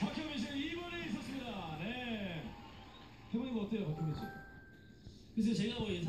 박현민 씨가 2번에 있었습니다. 네. 해보니까 어때요, 박현민 씨? 글쎄 제가 뭐 예상